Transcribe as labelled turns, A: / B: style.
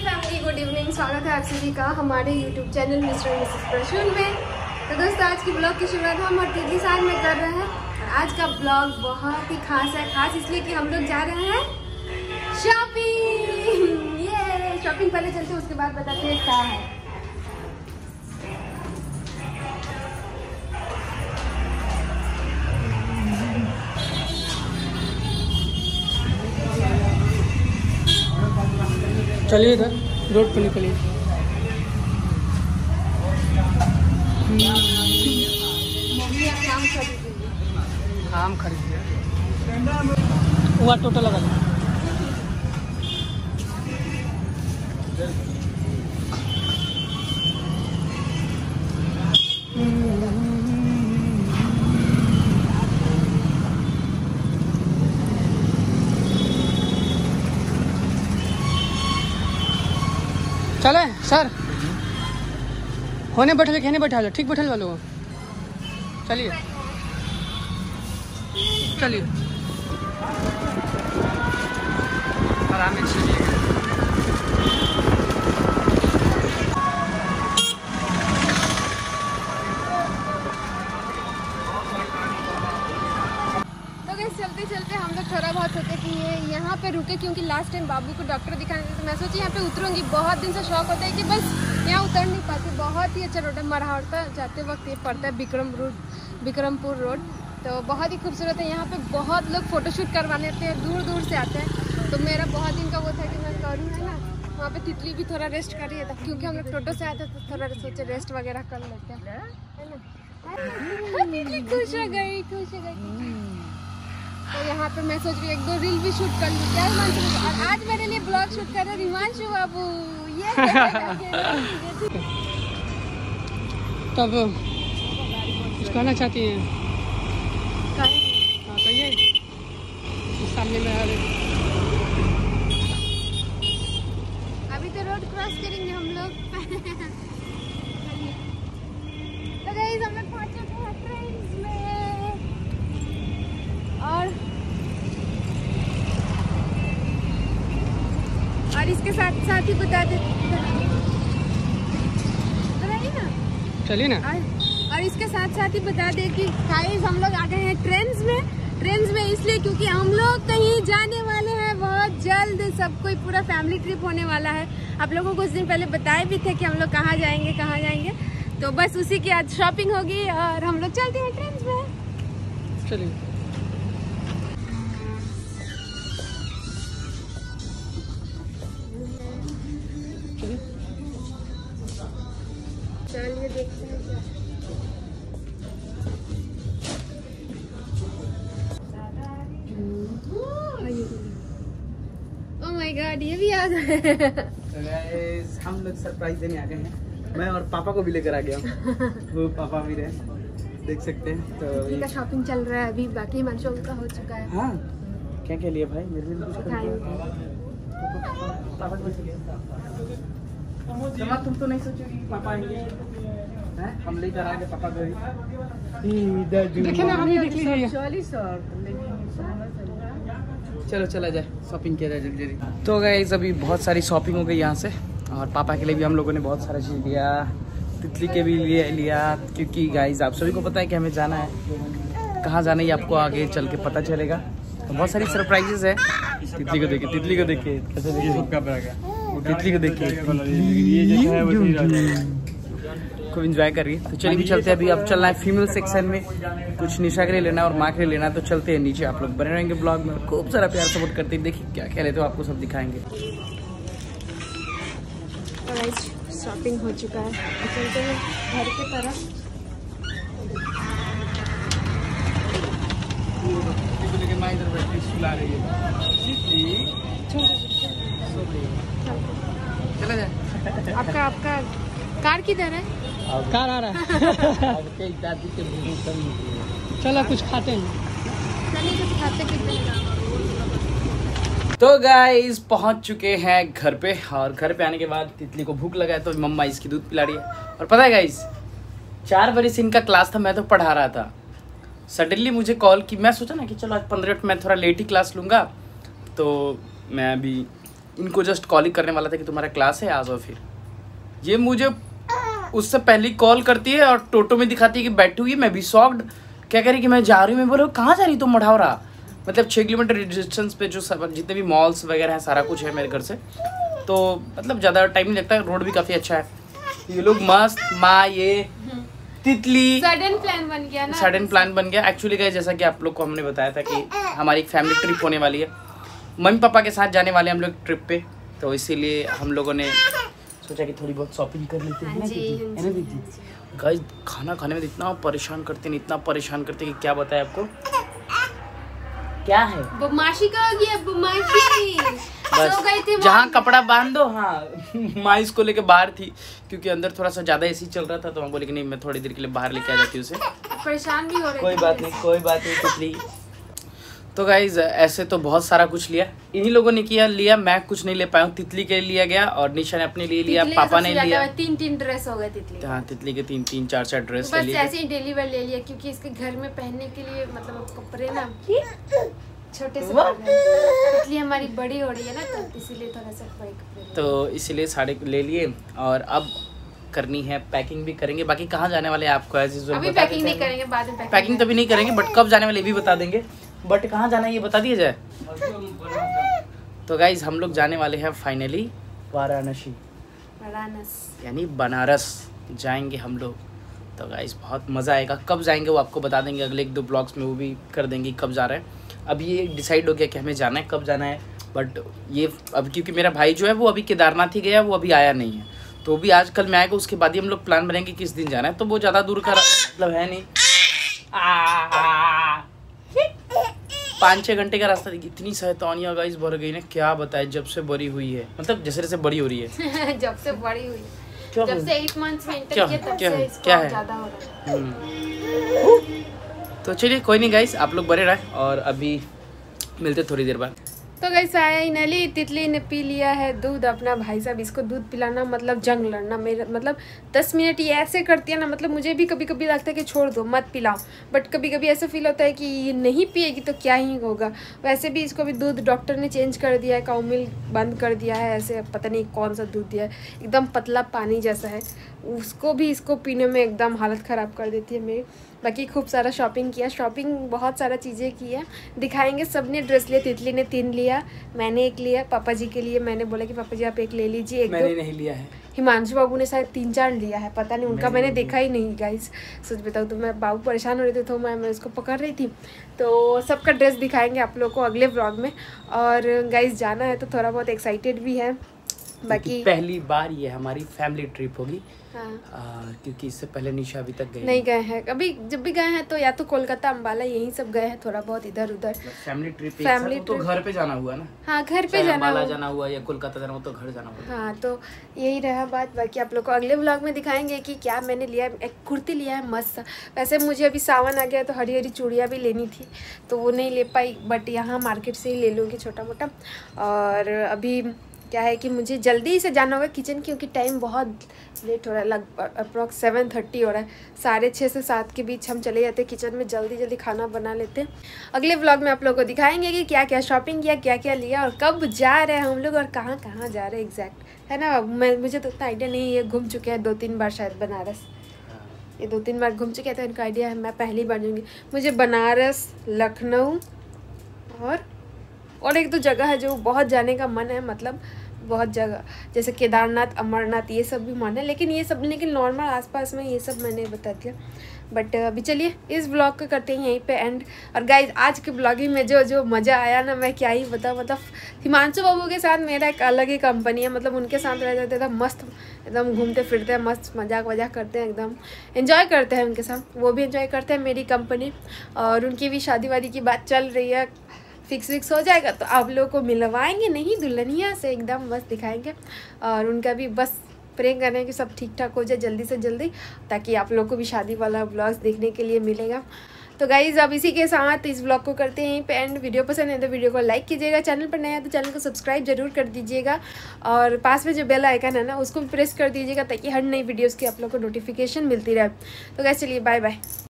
A: Family good evening स्वागत है आप सभी का हमारे YouTube channel mister missus Prasoon में तो दोस्तों, आज की ब्लॉग की शुरुआत हम और तेज़ी साल में कर रहे हैं। और आज का ब्लॉग बहुत ही खास है, खास इसलिए कि हम लोग जा रहे हैं शॉपिंग ये शॉपिंग पहले चलते उसके बाद बताते हैं क्या है।
B: चलिए इधर रोड पे निकलिए। आम खरीदिए। हुआ टोटल लगा लो चले सर। होने बैठे कहने बैठा लो ठीक बैठा वालो चलिए। चलिए। आराम से चलिए
A: तो गैस चलते चलते हम लोग थोड़ा बहुत सोचे कि ये यहाँ पे रुके क्योंकि लास्ट टाइम बाबू को डॉक्टर दिखाने थे तो मैं सोची यहाँ पे उतरूँगी। बहुत दिन से शौक होता है कि बस यहाँ उतर नहीं पाती। बहुत ही अच्छा रोड है। मरहावता जाते वक्त ये पड़ता है विक्रम रोड विक्रमपुर रोड तो बहुत ही खूबसूरत है। यहाँ पे बहुत लोग फोटोशूट करवाने आते हैं दूर दूर से आते हैं। तो मेरा बहुत दिन का वो था कि मैं करूँ है ना, वहाँ पे तितली भी थोड़ा रेस्ट कर रही तो क्योंकि हम लोग टोटो से आए थे तो थोड़ा सोचे रेस्ट वगैरह कर लेते हैं। है ना? खुश हो गई, खुश हो गई। तो यहाँ पे मैं सोच रही एक दो रील भी शूट कर लू। क्या हिमांशु और आज मेरे लिए ब्लॉग शूट कर रहे हिमांशु बाबू। ये
B: तब, कुछ कहना चाहती हाँ कहिए इस सामने में आ रहे
A: अभी तो रोड क्रॉस करेंगे हम लोग तो गाइस हम लोग पहुँच चुके हैं ट्रेन में और और इसके साथ साथ ही बता दे।
B: चलिए ना।
A: और, इसके साथ साथ ही बता दें कि गाइस हम लोग आ गए हैं ट्रेन में। ट्रेन में इसलिए क्योंकि हम लोग कहीं जाने वाले हैं बहुत जल्द। सब कोई पूरा फैमिली ट्रिप होने वाला है। आप लोगों को कुछ दिन पहले बताए भी थे कि हम लोग कहाँ जाएँगे कहाँ जाएँगे। तो बस उसी की आज शॉपिंग होगी और हम लोग चलते हैं ट्रेन में।
B: चलिए।
A: माय गॉड ये भी आ गए
C: तो हम लोग सरप्राइज़ देने आ गए हैं मैं और पापा को भी लेकर आ गया वो पापा भी रहे देख सकते हैं तो
A: शॉपिंग चल रहा है अभी बाकी मंशों का हो चुका है
C: हाँ क्या क्या लिया भाई मेरे लिए कुछ। पापा तुम तो नहीं सोचोगी पापा आएँगे हैं? हम लेकर आ गए पापा को। ही।
B: देखिए ना हम ही देख लीजिए
C: चलो चला जाए। शॉपिंग किया जाए जल्दी जल्दी। तो गए अभी बहुत सारी शॉपिंग हो गई यहाँ से। और पापा के लिए भी हम लोगों ने बहुत सारा चीज़ लिया। तितली के भी लिए लिया। क्योंकि गाइज़ आप सभी को पता है कि हमें जाना है। कहाँ जाना है आपको आगे चल के पता चलेगा। तो बहुत सारी सरप्राइजेस है। तितली को देखिए तितली को देखिए। कैसे देखिए? तितली को देखिए। कर रही है। तो चलिए भी चलते हैं अभी। अब चलना है फीमेल सेक्शन में। कुछ निशा के लिए लेना है और माँ के लिए लेना है। तो चलते हैं नीचे। आप लोग बने रहेंगे ब्लॉग में। खूब सारा प्यार सपोर्ट करते हैं। देखिए क्या क्या लेते हो। आपको सब दिखाएँगे।
A: शॉपिंग हो चुका है। चलते हैं घर की तरफ़। आपका आपका कार किधर है?
B: कार आ रहा है। चलो कुछ खाते हैं।
A: चलिए कुछ खाते पीते हैं
C: तो गाइस पहुँच चुके हैं घर पे और घर पे आने के बाद तितली को भूख लगा है तो मम्मा इसकी दूध पिला रही है। और पता है गाइस चार बजे से इनका क्लास था मैं तो पढ़ा रहा था। सडनली मुझे कॉल की मैं सोचा ना कि चलो आज पंद्रह मिनट मैं थोड़ा लेट ही क्लास लूँगा। तो मैं अभी इनको जस्ट कॉल ही करने वाला था कि तुम्हारा क्लास है आ जाओ फिर। ये मुझे उससे पहले कॉल करती है और टोटो में दिखाती है कि बैठी हुई मैं भी सॉक्ड क्या कह रही कि मैं जा रही हूँ? मैं बोलो कहाँ जा रही तुम मढ़ावरा? मतलब छः किलोमीटर डिस्टेंस पे जो सब जितने भी मॉल्स वगैरह हैं सारा कुछ है मेरे घर से। तो मतलब ज़्यादा टाइम नहीं लगता रोड भी काफ़ी अच्छा है। ये लोग मस्त माँ ये तितली।
A: सडन प्लान बन गया ना।
C: सडन प्लान बन गया। एक्चुअली गए जैसा कि आप लोग को हमने बताया था कि हमारी एक फैमिली ट्रिप होने वाली है। मम्मी पापा के साथ जाने वाले हैं हम लोग ट्रिप पे। तो इसीलिए हम लोगों ने सोचा कि थोड़ी बहुत शॉपिंग कर लेते हैं।
A: हाँ
C: ना दीदी? गाइस खाना खाने में इतना परेशान करते हैं इतना परेशान करते हैं कि क्या बताए आपको? क्या है?
A: बदमाशी का गया बदमाशी।
C: बस जहाँ कपड़ा बाँध दो हाँ माँ इसको लेके बाहर थी क्योंकि अंदर थोड़ा सा ज़्यादा एसी चल रहा था तो मैं बोले कि नहीं मैं थोड़ी देर के लिए बाहर लेके आ जाती हूँ उसे।
A: परेशान भी हो रहे
C: कोई बात नहीं कोई बात नहीं तितली तो गाइज़ ऐसे तो बहुत सारा कुछ लिया। इन्हीं लोगों ने किया लिया। मैं कुछ नहीं ले पाया हूँ। तितली के लिए लिया गया और निशा ने अपने लिए लिया। पापा ने लिया।
A: तीन तीन ड्रेस हो गए तितली
C: हाँ तितली के तीन तीन चार चार ड्रेस ले
A: बस ऐसे ही डेली वेयर ले लिया क्योंकि इसके घर में पहनने के लिए मतलब कपड़े ना छोटे से तितली हमारी बड़ी हो रही है ना तो इसीलिए थोड़ा सा बड़े कपड़े
C: तो इसीलिए साड़े ले लिए और अब करनी है पैकिंग भी करेंगे। बाकी कहाँ जाने वाले आपको एज यूजुअल
A: अभी पैकिंग नहीं करेंगे बाद में पैकिंग
C: पैकिंग तभी नहीं करेंगे बट कब जाने वाले भी बता देंगे। बट कहाँ जाना है ये बता दिया जाए? तो गाइज़ हम लोग जाने वाले हैं फाइनली वाराणसी। यानी बनारस जाएँगे हम लोग। तो गाइज़ बहुत मज़ा आएगा। कब जाएँगे वो आपको बता देंगे। अगले एक दो ब्लॉग्स में वो भी कर देंगे कब जा रहे हैं। अब ये डिसाइड हो गया कि हमें जाना है कब जाना है। बट ये अब क्योंकि मेरा भाई जो है वो अभी केदारनाथ ही गया वो अभी आया नहीं है। तो भी आज कल में आएगा उसके बाद ही हम लोग प्लान बनाएँगे किस दिन जाना है। तो वो ज़्यादा दूर का मतलब है नहीं। आ, पाँच छः घंटे का रास्ता इतनी शैतानिया गाइस भर गई ना क्या बताए जब से बड़ी हुई है मतलब जैसे जैसे बड़ी हो रही है
A: जब से बड़ी हुई
C: क्या
A: जब से एट मंथ्स में इंटर किया तब
C: क्या
A: से
C: है?
A: इसको
C: क्या?
A: ज़्यादा रहा है
C: हम्म। तो चलिए कोई नहीं गाइस आप लोग बने रहे और अभी मिलते थोड़ी देर बाद
A: तो गई फाइनली तितली ने पी लिया है दूध अपना। भाई साहब, इसको दूध पिलाना मतलब जंग लड़ना, मेरा मतलब दस मिनट ये ऐसे करती है ना मतलब मुझे भी कभी कभी लगता है कि छोड़ दो, मत पिलाओ। बट कभी कभी ऐसा फील होता है कि ये नहीं पिएगी तो क्या ही होगा। वैसे भी इसको भी दूध डॉक्टर ने चेंज कर दिया है काउ मिल्क बंद कर दिया है, ऐसे पता नहीं कौन सा दूध दिया है। एकदम पतला पानी जैसा है। उसको भी इसको पीने में एकदम हालत ख़राब कर देती है मेरी। बाकी खूब सारा शॉपिंग किया। शॉपिंग बहुत सारा चीज़ें की है। दिखाएँगे सबने ड्रेस लिया तितली ने तीन लिया मैंने एक लिया पापा जी के लिए मैंने बोला कि पापा जी आप एक ले लीजिए एक
C: मैंने नहीं लिया है।
A: हिमांशु बाबू ने शायद तीन चार लिया है पता नहीं उनका
C: मैंने
A: देखा ही नहीं गाइस सच बताऊँ तो मैं बाबू परेशान हो रहे थे तो मैं मैं उसको पकड़ रही थी। तो सबका ड्रेस दिखाएँगे आप लोग को अगले ब्लॉग में। और गाइस जाना है तो थोड़ा बहुत एक्साइटेड भी है। बाकी
C: पहली बार ये हमारी फैमिली ट्रिप होगी।
A: हाँ।
C: आ, क्योंकि इससे पहले निशा अभी तक गई
A: नहीं गए हैं। अभी जब भी गए हैं तो या तो कोलकाता अम्बाला यही सब गए हैं थोड़ा बहुत इधर उधर
C: फैमिली ट्रिप
A: Family
C: तो घर पे जाना हुआ ना?
A: हाँ घर पे जाना
C: अम्बाला जाना हुआ या कोलकाता जाना हुआ तो घर जाना हुआ।
A: हाँ तो यही रहा बात। बाकी आप लोग को अगले ब्लॉग में दिखाएँगे कि क्या मैंने लिया है। एक कुर्ती लिया है मस्त। वैसे मुझे अभी सावन आ गया तो हरी हरी चूड़ियाँ भी लेनी थी तो वो नहीं ले पाई बट यहाँ मार्केट से ही ले लूँगी छोटा मोटा और अभी क्या है कि मुझे जल्दी से जाना होगा किचन क्योंकि टाइम बहुत लेट हो रहा है लगभग अप्रॉक्स सेवन थर्टी हो रहा है। साढ़े छः से सात के बीच हम चले जाते हैं किचन में, जल्दी जल्दी खाना बना लेते हैं। अगले व्लॉग में आप लोगों को दिखाएँगे कि क्या क्या शॉपिंग किया क्या क्या लिया और कब जा रहे हैं हम लोग और कहाँ कहाँ जा रहे हैं एग्जैक्ट है ना मैं, मुझे तो उतना आइडिया नहीं है घूम चुके हैं दो तीन बार शायद बनारस। ये दो तीन बार घूम चुके तो इनका आइडिया है, मैं पहली बार जाऊँगी। मुझे बनारस, लखनऊ और और एक दो जगह है जो बहुत जाने का मन है मतलब बहुत जगह, जैसे केदारनाथ, अमरनाथ, ये सब भी मन है, लेकिन ये सब, लेकिन नॉर्मल आसपास में ये सब मैंने बता दिया। बट अभी चलिए, इस ब्लॉग को करते हैं यहीं पे एंड और गाइज़ आज के ब्लॉगिंग में जो जो मज़ा आया ना, मैं क्या ही बताऊँ मतलब हिमांशु बाबू के साथ मेरा एक अलग ही कंपनी है मतलब उनके साथ रह जाते थे मस्त, एकदम घूमते फिरते हैं, मस्त मज़ाक वजाक करते हैं, एकदम इन्जॉय करते हैं उनके साथ, वो भी इन्जॉय करते हैं मेरी कंपनी और उनकी भी शादी वादी की बात चल रही है। फिक्स विक्स हो जाएगा तो आप लोगों को मिलवाएँगे नहीं, दुल्हनिया से एकदम मस्त दिखाएँगे। और उनका भी बस प्रे कर रहे हैं कि सब ठीक ठाक हो जाए जल्दी से जल्दी, ताकि आप लोग को भी शादी वाला ब्लॉग्स देखने के लिए मिलेगा। तो गाइज़ अब इसी के साथ इस ब्लॉग को करते हैं पे एंड वीडियो पसंद है तो वीडियो को लाइक कीजिएगा चैनल पर नया है तो चैनल को सब्सक्राइब ज़रूर कर दीजिएगा। और पास में जो बेल आइकन है ना, उसको भी प्रेस कर दीजिएगा, ताकि हर नई वीडियोज़ की आप लोग को नोटिफिकेशन मिलती रहे। तो गैस चलिए बाय बाय